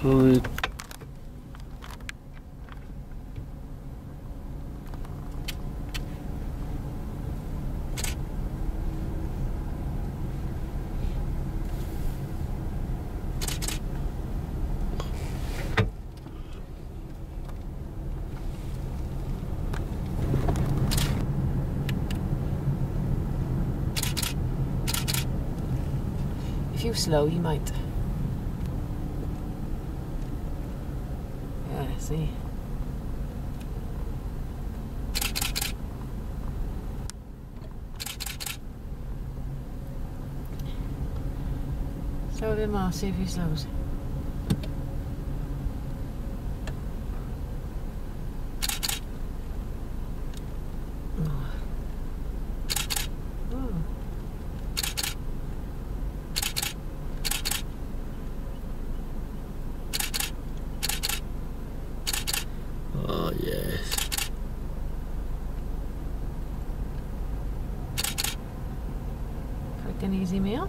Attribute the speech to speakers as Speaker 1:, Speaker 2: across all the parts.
Speaker 1: Right.
Speaker 2: If you slow, you might. See. Bit more, see if he slows.
Speaker 1: Yes.
Speaker 2: Quick and easy meal.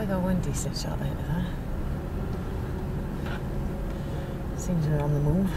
Speaker 2: I got one decent shot out of that. Seems we're on the move.